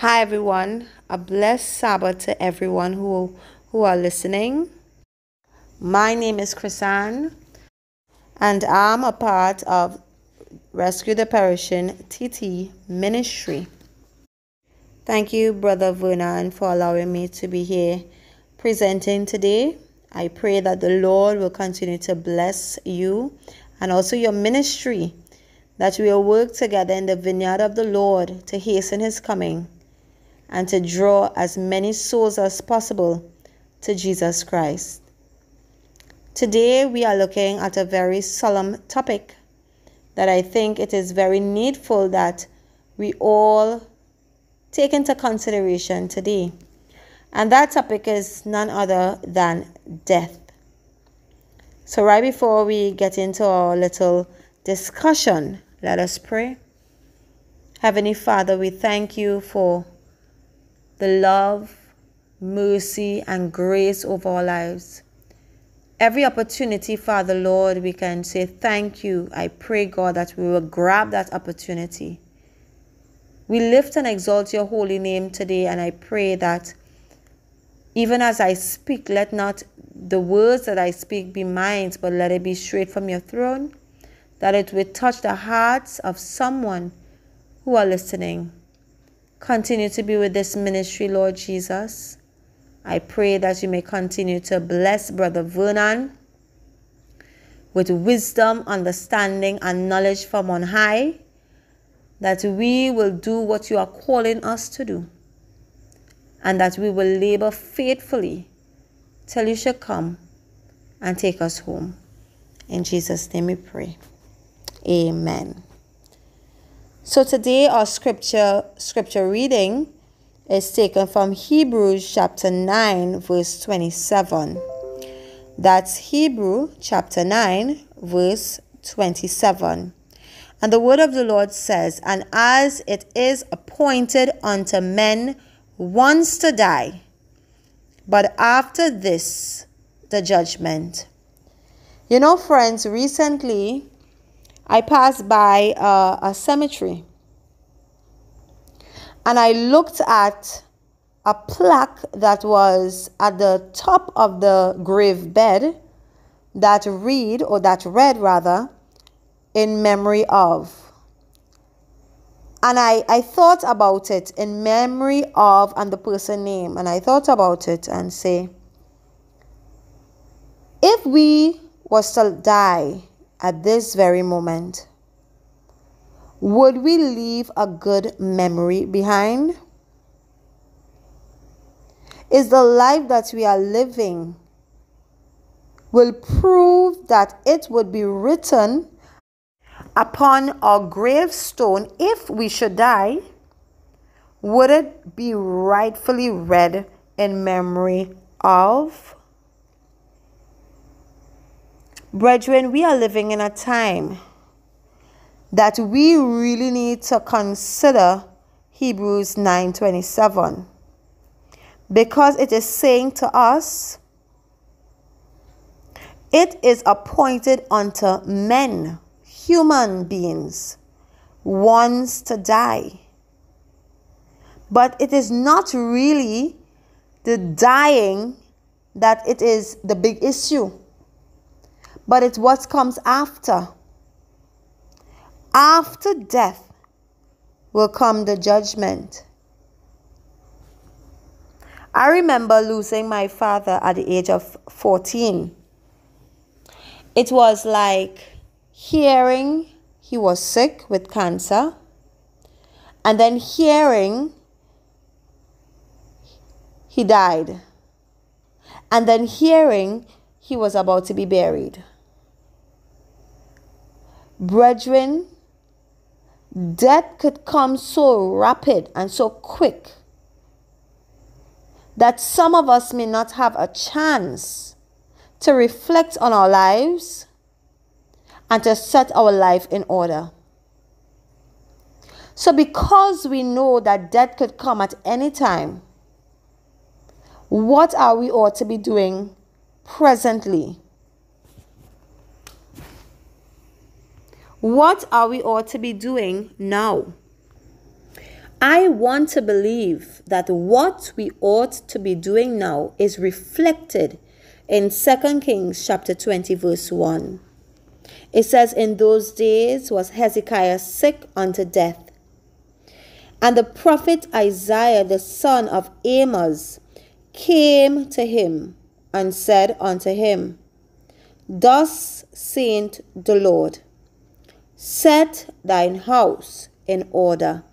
Hi everyone. A blessed Sabbath to everyone who who are listening. My name is Chrisanne and I'm a part of Rescue the Perishing TT Ministry. Thank you, Brother Vernon, for allowing me to be here presenting today. I pray that the Lord will continue to bless you and also your ministry, that we will work together in the vineyard of the Lord to hasten his coming and to draw as many souls as possible to Jesus Christ. Today, we are looking at a very solemn topic that I think it is very needful that we all take into consideration today. And that topic is none other than death. So, right before we get into our little discussion, let us pray. Heavenly Father, we thank you for the love, mercy, and grace over our lives. Every opportunity, Father Lord, we can say thank you. I pray, God, that we will grab that opportunity. We lift and exalt your holy name today, and I pray that even as I speak, let not the words that I speak be mine, but let it be straight from your throne, that it will touch the hearts of someone who are listening. Continue to be with this ministry, Lord Jesus. I pray that you may continue to bless Brother Vernon with wisdom, understanding, and knowledge from on high, that we will do what you are calling us to do, and that we will labor faithfully till you shall come and take us home. In Jesus' name we pray. Amen. So today our scripture scripture reading is taken from Hebrews chapter 9 verse 27. That's Hebrew chapter 9 verse 27. And the word of the Lord says, And as it is appointed unto men once to die, but after this, the judgment. You know, friends, recently I passed by uh, a cemetery. And I looked at a plaque that was at the top of the grave bed that read or that read rather in memory of. And I, I thought about it in memory of and the person name and I thought about it and say if we was to die at this very moment, would we leave a good memory behind? Is the life that we are living will prove that it would be written upon our gravestone if we should die? Would it be rightfully read in memory of? Brethren, we are living in a time that we really need to consider Hebrews 9:27 because it is saying to us it is appointed unto men human beings once to die. But it is not really the dying that it is the big issue but it's what comes after. After death will come the judgment. I remember losing my father at the age of 14. It was like hearing he was sick with cancer, and then hearing he died, and then hearing he was about to be buried. Brethren, death could come so rapid and so quick that some of us may not have a chance to reflect on our lives and to set our life in order. So, because we know that death could come at any time, what are we ought to be doing presently? What are we ought to be doing now? I want to believe that what we ought to be doing now is reflected in 2 Kings chapter 20 verse 1. It says, In those days was Hezekiah sick unto death. And the prophet Isaiah the son of Amoz came to him and said unto him, Thus saith the Lord, Set thine house in order,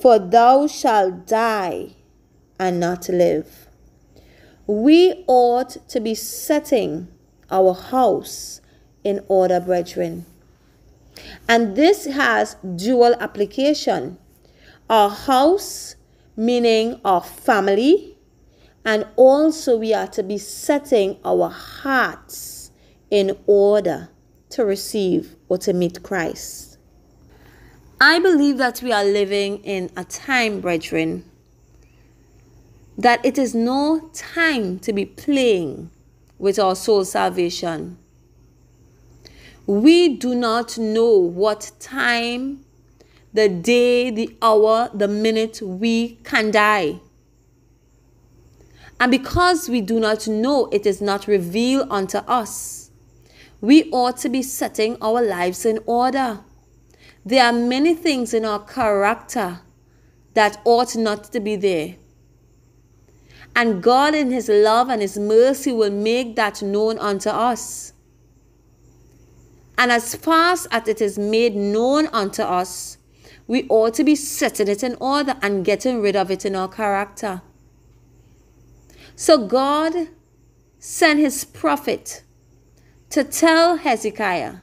for thou shalt die and not live. We ought to be setting our house in order, brethren. And this has dual application. Our house, meaning our family, and also we are to be setting our hearts in order to receive or to meet Christ. I believe that we are living in a time, brethren, that it is no time to be playing with our soul salvation. We do not know what time, the day, the hour, the minute we can die. And because we do not know, it is not revealed unto us. We ought to be setting our lives in order. There are many things in our character that ought not to be there. And God, in His love and His mercy, will make that known unto us. And as fast as it is made known unto us, we ought to be setting it in order and getting rid of it in our character. So God sent his prophet to tell Hezekiah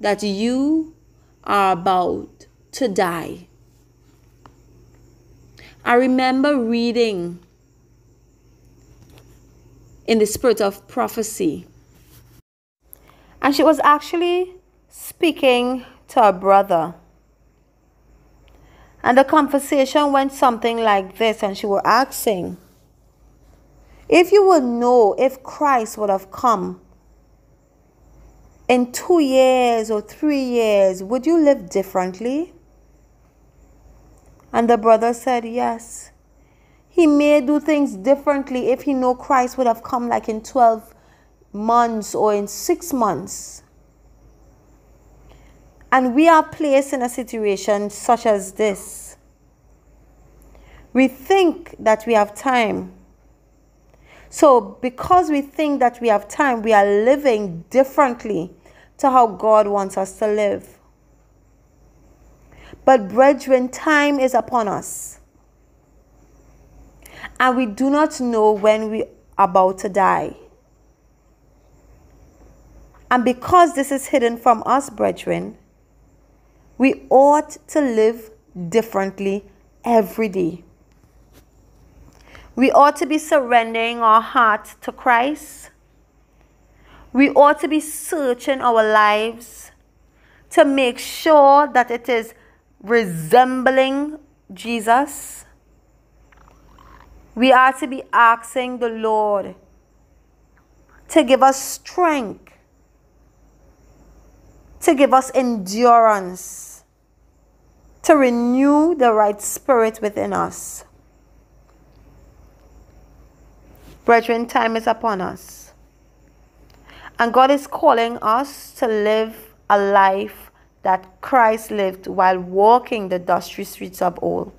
that you are about to die. I remember reading in the spirit of prophecy and she was actually speaking to her brother. And the conversation went something like this, and she was asking, If you would know if Christ would have come in two years or three years, would you live differently? And the brother said, Yes. He may do things differently if he know Christ would have come like in 12 months or in six months, and we are placed in a situation such as this, we think that we have time. So, because we think that we have time, we are living differently to how God wants us to live. But, brethren, time is upon us. And we do not know when we are about to die. And because this is hidden from us, brethren, we ought to live differently every day. We ought to be surrendering our heart to Christ. We ought to be searching our lives to make sure that it is resembling Jesus. We are to be asking the Lord to give us strength to give us endurance, to renew the right spirit within us. Brethren, time is upon us. And God is calling us to live a life that Christ lived while walking the dusty streets of old.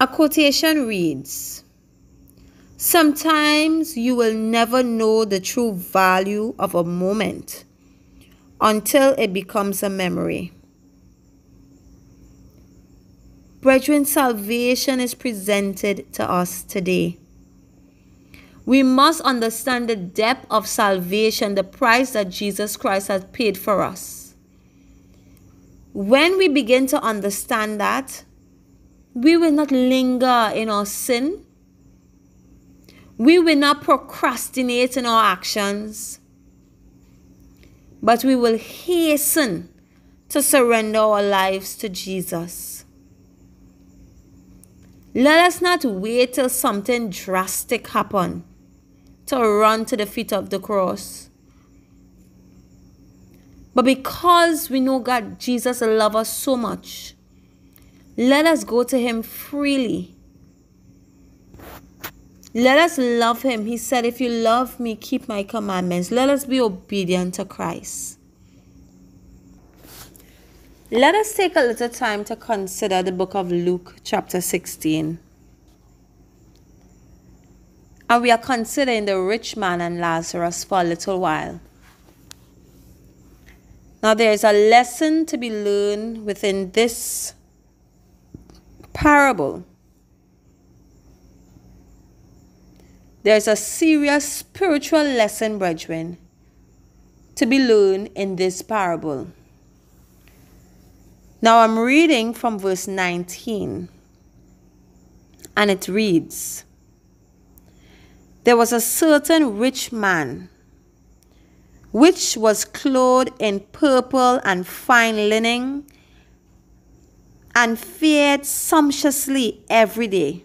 A quotation reads Sometimes you will never know the true value of a moment until it becomes a memory. Brethren, salvation is presented to us today. We must understand the depth of salvation, the price that Jesus Christ has paid for us. When we begin to understand that, we will not linger in our sin. We will not procrastinate in our actions but we will hasten to surrender our lives to Jesus. Let us not wait till something drastic happen to run to the feet of the cross. But because we know God, Jesus loves us so much, Let us go to him freely. Let us love him. He said, If you love me, keep my commandments. Let us be obedient to Christ. Let us take a little time to consider the book of Luke, chapter 16. And we are considering the rich man and Lazarus for a little while. Now, there is a lesson to be learned within this parable. There's a serious spiritual lesson, brethren, to be learned in this parable. Now I'm reading from verse 19, and it reads There was a certain rich man which was clothed in purple and fine linen and fared sumptuously every day.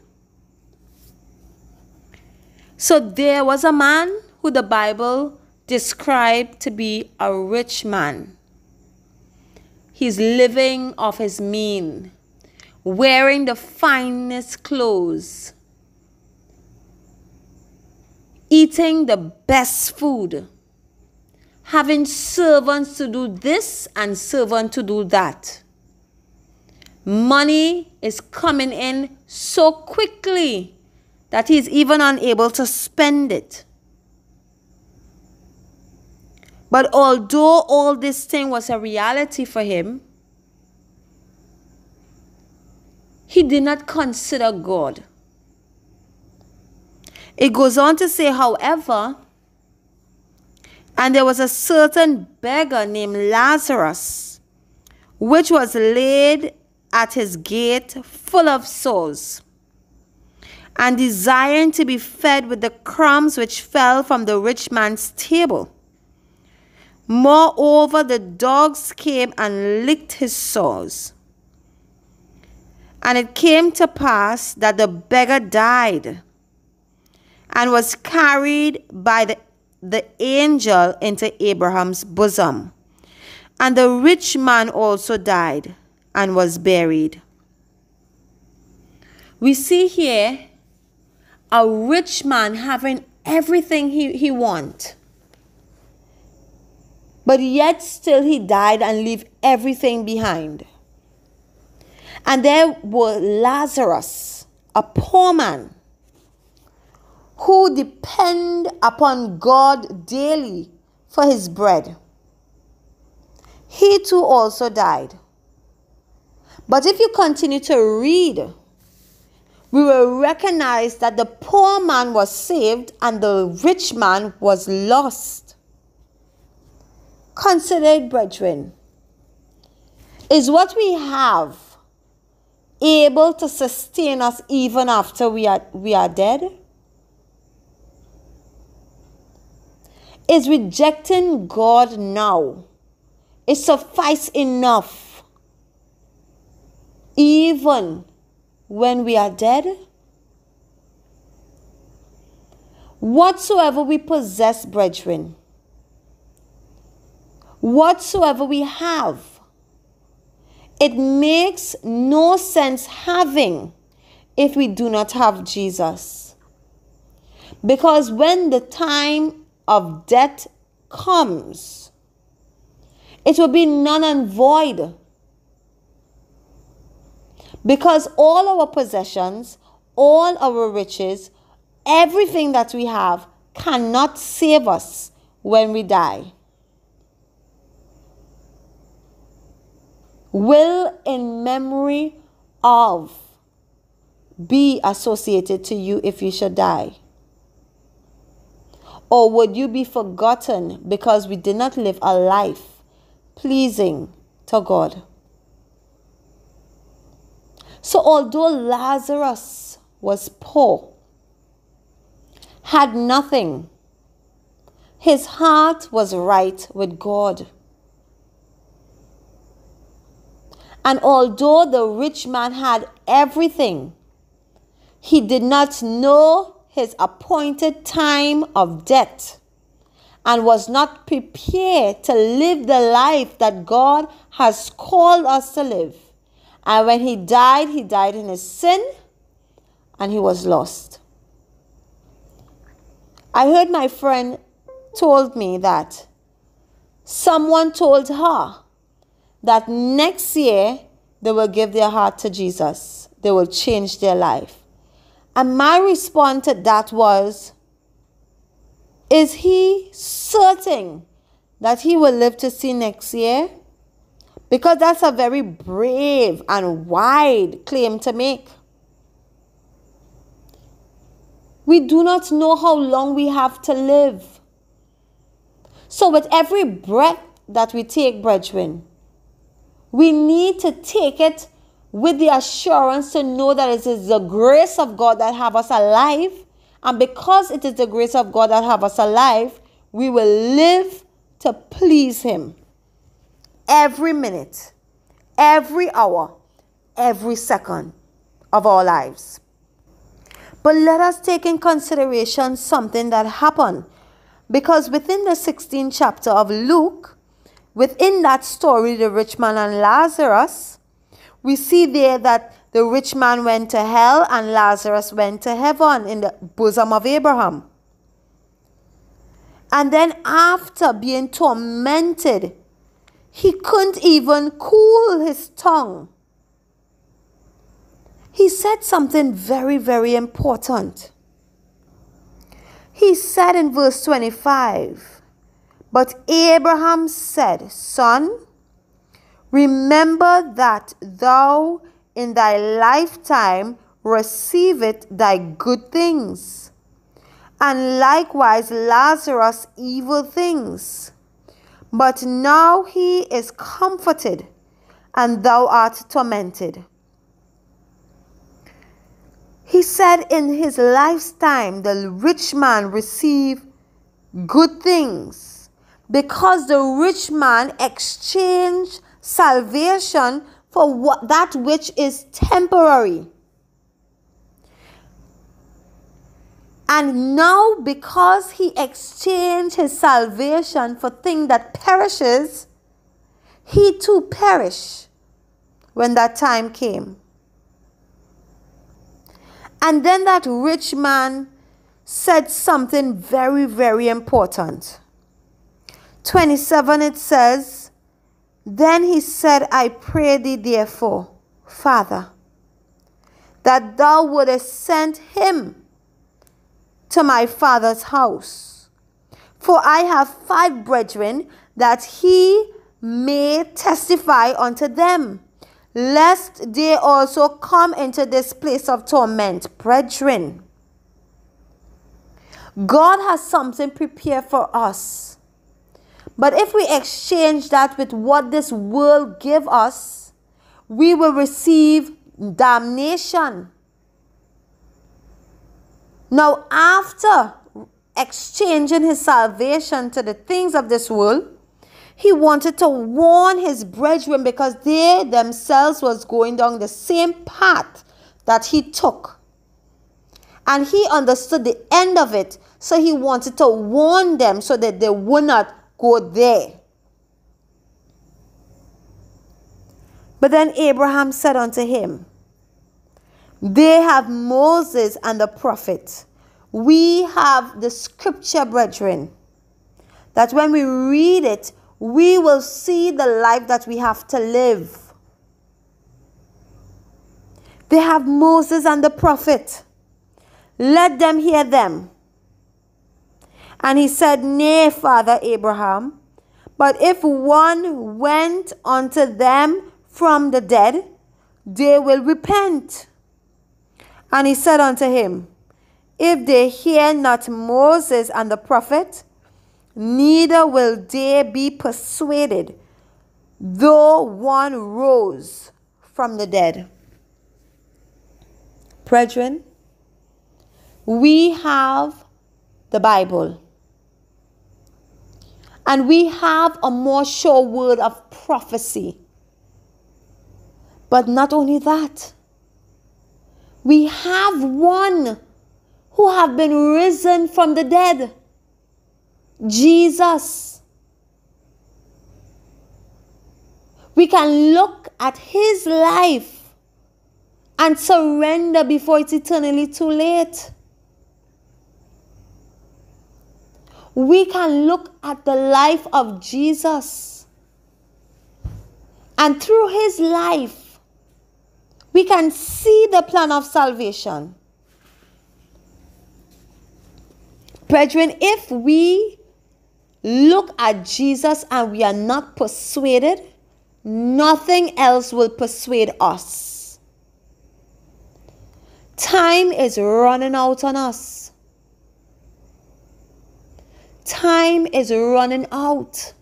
So there was a man who the Bible described to be a rich man. He's living off his mean, wearing the finest clothes, eating the best food, having servants to do this and servants to do that. Money is coming in so quickly that he's even unable to spend it. But although all this thing was a reality for him, he did not consider God. It goes on to say, however, and there was a certain beggar named Lazarus, which was laid at his gate full of sores, and desiring to be fed with the crumbs which fell from the rich man's table. Moreover, the dogs came and licked his sores. And it came to pass that the beggar died and was carried by the, the angel into Abraham's bosom. And the rich man also died and was buried. We see here a rich man having everything he, he wants but yet still he died and left everything behind. And there was Lazarus, a poor man, who depend upon God daily for his bread. He too also died. But if you continue to read, we will recognize that the poor man was saved and the rich man was lost. Consider brethren. Is what we have able to sustain us even after we are, we are dead? Is rejecting God now is suffice enough even when we are dead? Whatsoever we possess, brethren, whatsoever we have. It makes no sense having if we do not have Jesus. Because when the time of death comes, it will be none and void. Because all our possessions, all our riches, everything that we have cannot save us when we die. will in memory of be associated to you if you should die? Or would you be forgotten because we did not live a life pleasing to God? So, although Lazarus was poor, had nothing, his heart was right with God. And although the rich man had everything, he did not know his appointed time of death and was not prepared to live the life that God has called us to live And when he died, he died in his sin and he was lost. I heard my friend told me that someone told her that next year they will give their heart to Jesus. They will change their life. And my response to that was, is he certain that he will live to see next year? Because that's a very brave and wide claim to make. We do not know how long we have to live. So, with every breath that we take, brethren, we need to take it with the assurance to know that it is the grace of God that have us alive. And because it is the grace of God that have us alive, we will live to please Him every minute, every hour, every second of our lives. But let us take in consideration something that happened. Because within the 16th chapter of Luke, within that story, the rich man and Lazarus, we see there that the rich man went to hell and Lazarus went to heaven in the bosom of Abraham. And then, after being tormented, he couldn't even cool his tongue. He said something very, very important. He said in verse 25, But Abraham said, Son, remember that thou in thy lifetime receivest thy good things, and likewise Lazarus evil things. But now he is comforted, and thou art tormented. He said in his lifetime, the rich man received good things because the rich man exchanged salvation for what, that which is temporary. And now, because he exchanged his salvation for thing that perishes, he too perished when that time came. And then that rich man said something very, very important. 27 it says, Then he said, I pray thee, therefore, Father, that thou wouldest send him to my father's house. For I have five brethren, that he may testify unto them, lest they also come into this place of torment. Brethren, God has something prepared for us. But if we exchange that with what this world give us, we will receive damnation. Now, after exchanging his salvation to the things of this world, he wanted to warn his brethren because they themselves was going down the same path that he took. And he understood the end of it, so he wanted to warn them so that they would not there. But then Abraham said unto him, they have Moses and the prophet. We have the scripture, brethren, that when we read it, we will see the life that we have to live. They have Moses and the prophet. Let them hear them. And he said, Nay, Father Abraham, but if one went unto them from the dead, they will repent. And he said unto him, If they hear not Moses and the prophet, neither will they be persuaded, though one rose from the dead. Brethren, we have the Bible. And we have a more sure word of prophecy. But not only that, we have one who have been risen from the dead. Jesus. We can look at his life and surrender before it's eternally too late. We can look at the life of Jesus. And through his life, we can see the plan of salvation. Brethren, if we look at Jesus and we are not persuaded, nothing else will persuade us. Time is running out on us. Time is running out.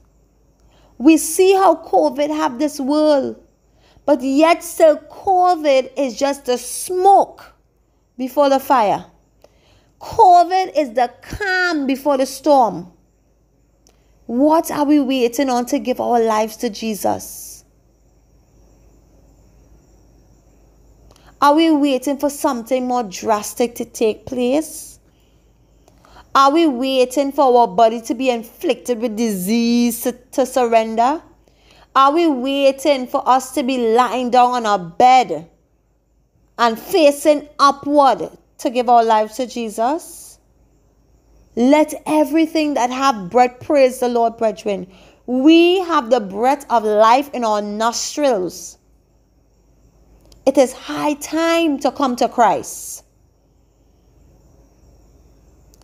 We see how COVID have this world, but yet still COVID is just the smoke before the fire. COVID is the calm before the storm. What are we waiting on to give our lives to Jesus? Are we waiting for something more drastic to take place? Are we waiting for our body to be inflicted with disease to, surrender? Are we waiting for us to be lying down on our bed and facing upward to give our lives to Jesus? Let everything that have breath praise the Lord, brethren. We have the breath of life in our nostrils. It is high time to come to Christ.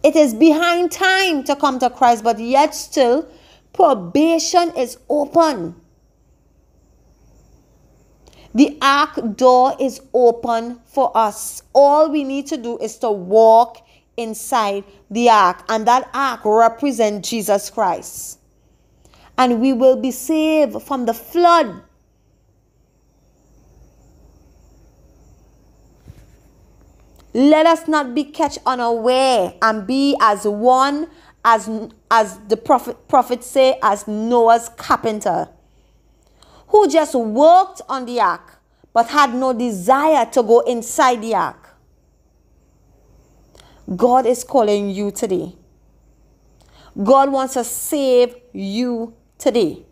It is behind time to come to Christ, but yet still, probation is open. The ark door is open for us. All we need to do is to walk inside the ark, and that ark represents Jesus Christ. And we will be saved from the flood. Let us not be catch unaware and be as one as as the prophet prophet say as Noah's carpenter who just worked on the ark but had no desire to go inside the ark. God is calling you today. God wants to save you today.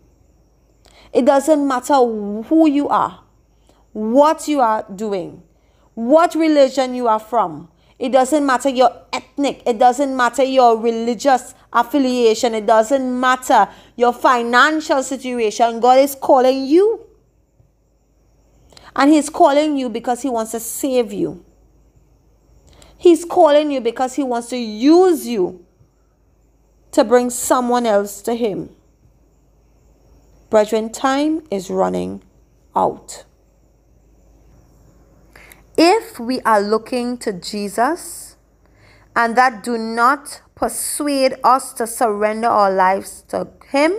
It doesn't matter who you are, what you are doing, what religion you are from. It doesn't matter your ethnic, it doesn't matter your religious affiliation, it doesn't matter your financial situation. God is calling you. And He's calling you because He wants to save you. He's calling you because He wants to use you to bring someone else to Him. Brethren, time is running out. If we are looking to Jesus and that do not persuade us to surrender our lives to Him,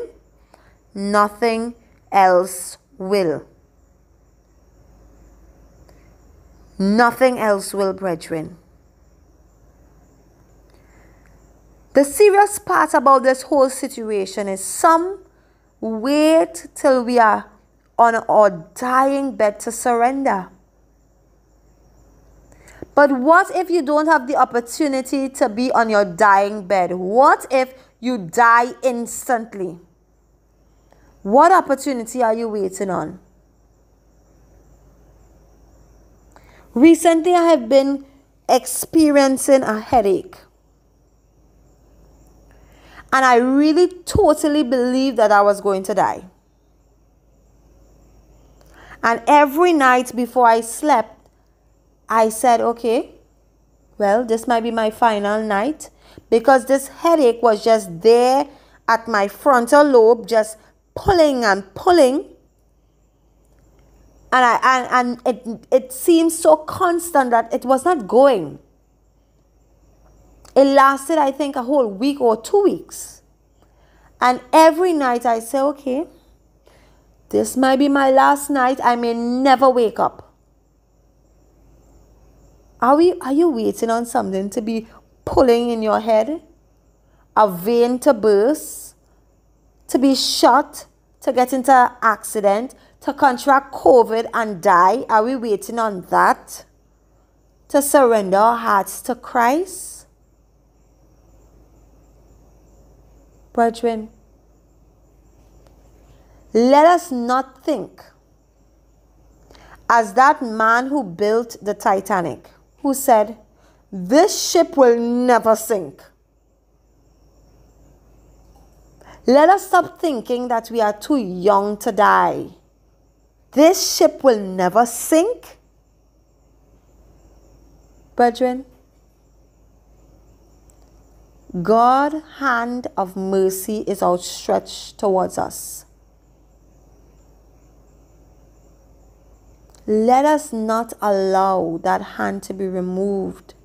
nothing else will. Nothing else will, brethren. The serious part about this whole situation is some wait till we are on our dying bed to surrender. But what if you don't have the opportunity to be on your dying bed? What if you die instantly? What opportunity are you waiting on? Recently, I have been experiencing a headache. And I really totally believed that I was going to die. And every night before I slept, I said, okay, well, this might be my final night because this headache was just there at my frontal lobe, just pulling and pulling. And, I, and, and it, it seemed so constant that it was not going. It lasted, I think, a whole week or two weeks. And every night I say, okay, this might be my last night. I may never wake up. Are we are you waiting on something to be pulling in your head? A vein to burst? To be shot? To get into an accident? To contract COVID and die? Are we waiting on that? To surrender our hearts to Christ? Brethren, let us not think as that man who built the Titanic, who said, This ship will never sink. Let us stop thinking that we are too young to die. This ship will never sink. Brethren, God's hand of mercy is outstretched towards us. Let us not allow that hand to be removed.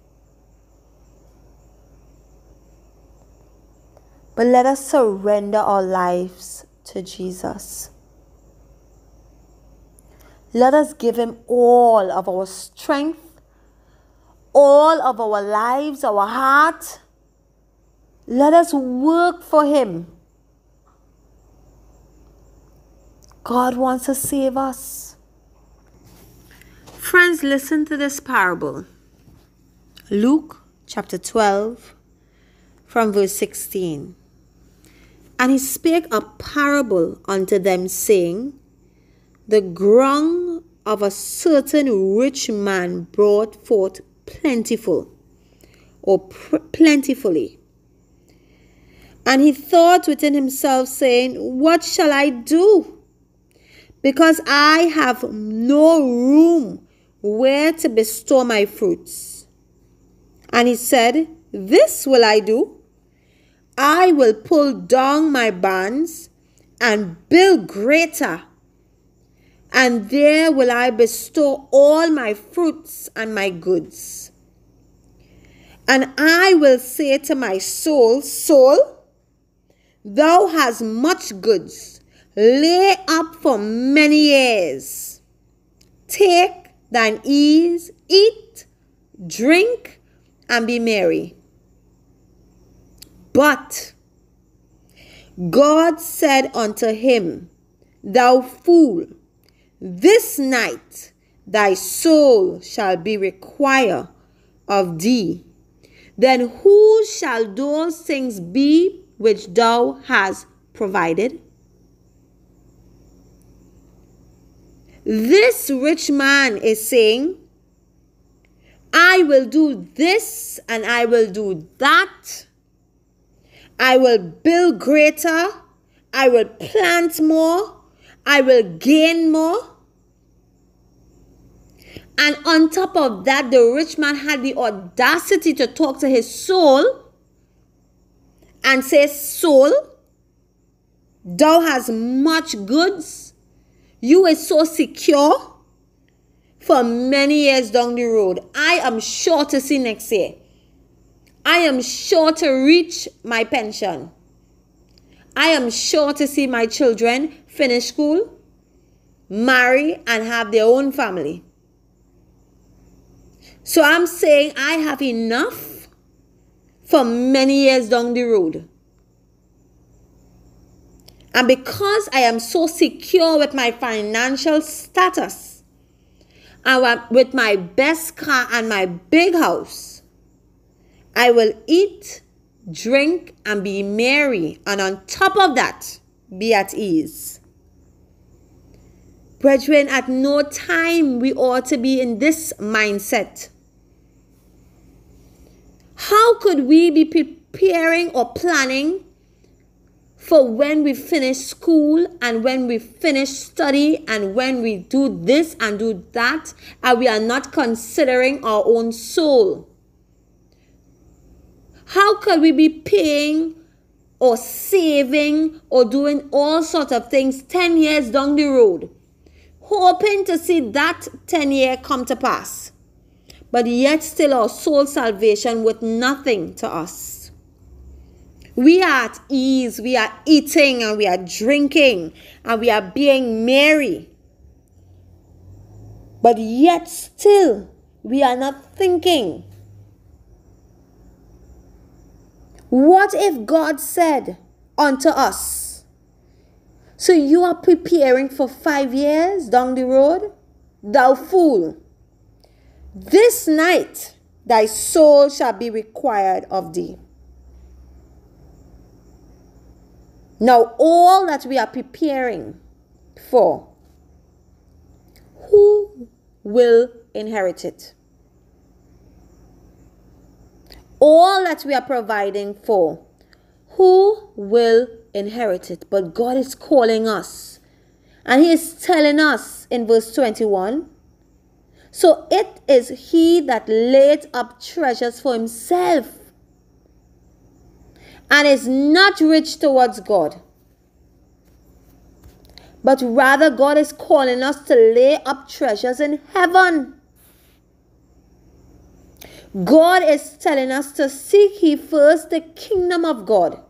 But let us surrender our lives to Jesus. Let us give Him all of our strength, all of our lives, our heart. Let us work for Him. God wants to save us. Friends, listen to this parable. Luke chapter 12, from verse 16. And he spake a parable unto them, saying, The ground of a certain rich man brought forth plentiful, or plentifully. And he thought within himself, saying, What shall I do? Because I have no room where to bestow my fruits. And he said, This will I do. I will pull down my barns and build greater, and there will I bestow all my fruits and my goods. And I will say to my soul, Soul, thou hast much goods, lay up for many years. Take thine ease, eat, drink, and be merry. But God said unto him, Thou fool, this night thy soul shall be required of thee. Then who shall those things be which thou hast provided? This rich man is saying, I will do this and I will do that I will build greater. I will plant more. I will gain more. And on top of that, the rich man had the audacity to talk to his soul and say, Soul, thou hast much goods. You is so secure for many years down the road. I am sure to see next year. I am sure to reach my pension. I am sure to see my children finish school, marry, and have their own family. So I'm saying I have enough for many years down the road. And because I am so secure with my financial status and with my best car and my big house, I will eat, drink, and be merry, and on top of that, be at ease. Brethren, at no time we ought to be in this mindset. How could we be preparing or planning for when we finish school and when we finish study and when we do this and do that, and we are not considering our own soul? How could we be paying or saving or doing all sorts of things 10 years down the road, hoping to see that 10 year come to pass, but yet still our soul salvation with nothing to us? We are at ease, we are eating and we are drinking and we are being merry. But yet still we are not thinking What if God said unto us, So you are preparing for five years down the road? Thou fool, this night thy soul shall be required of thee. Now, all that we are preparing for, who will inherit it. All that we are providing for, who will inherit it? But God is calling us. And He is telling us in verse 21 So it is He that laid up treasures for Himself and is not rich towards God but rather God is calling us to lay up treasures in heaven. God is telling us to seek ye first the kingdom of God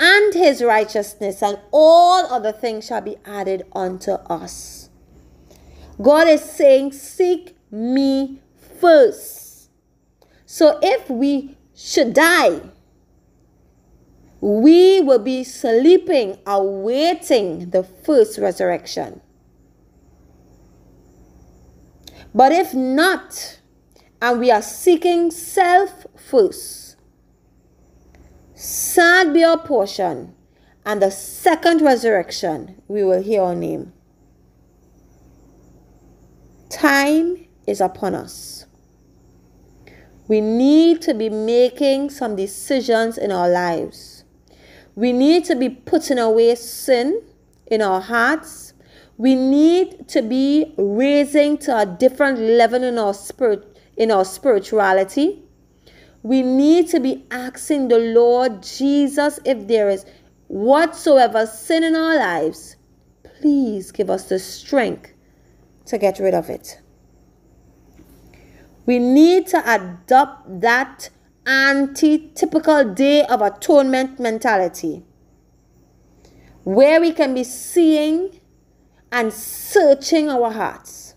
and his righteousness, and all other things shall be added unto us. God is saying, Seek me first. So if we should die, we will be sleeping, awaiting the first resurrection. But if not, and we are seeking self first, sad be our portion, and the second resurrection we will hear our name. Time is upon us. We need to be making some decisions in our lives we need to be putting away sin in our hearts. We need to be raising to a different level in our spirit in our spirituality. We need to be asking the Lord Jesus if there is whatsoever sin in our lives, please give us the strength to get rid of it. We need to adopt that anti-typical day of atonement mentality where we can be seeing and searching our hearts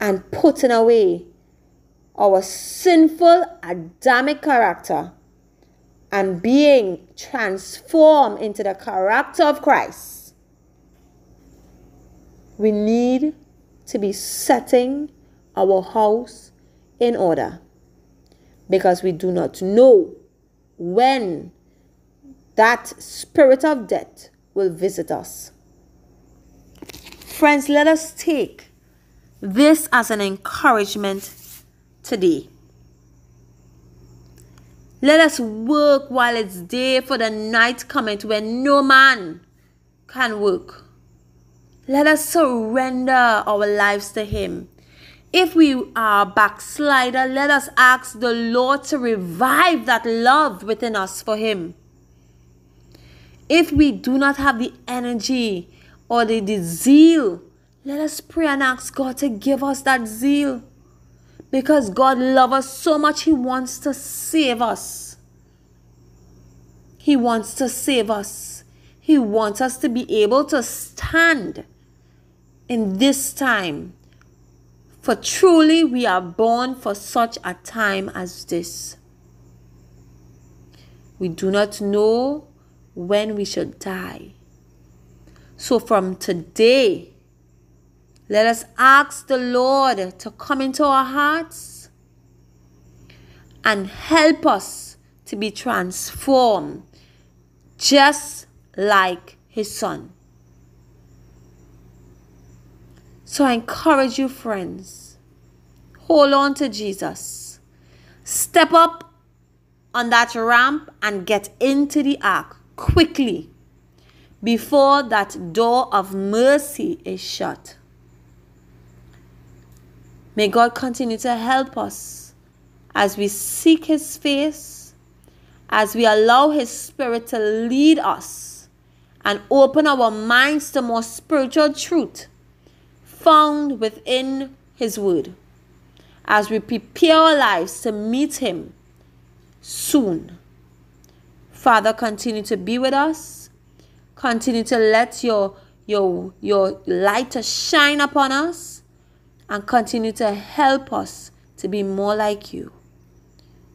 and putting away our sinful Adamic character and being transformed into the character of Christ. We need to be setting our house in order because we do not know when that spirit of death will visit us. Friends, let us take this as an encouragement today. Let us work while it's day, for the night cometh when no man can work. Let us surrender our lives to Him if we uh, are backslider, uh, let us ask the Lord to revive that love within us for Him. If we do not have the energy or the, the zeal, let us pray and ask God to give us that zeal. Because God loves us so much, He wants to save us. He wants to save us. He wants us to be able to stand in this time for truly we are born for such a time as this. We do not know when we should die. So from today, let us ask the Lord to come into our hearts and help us to be transformed just like His Son. So I encourage you, friends, hold on to Jesus. Step up on that ramp and get into the ark quickly before that door of mercy is shut. May God continue to help us as we seek His face, as we allow His Spirit to lead us and open our minds to more spiritual truth found within His Word as we prepare our lives to meet Him soon. Father, continue to be with us. Continue to let your, your, your light shine upon us and continue to help us to be more like you.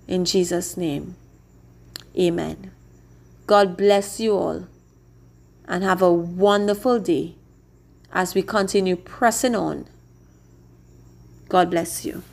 In Jesus' name, amen. God bless you all and have a wonderful day as we continue pressing on. God bless you.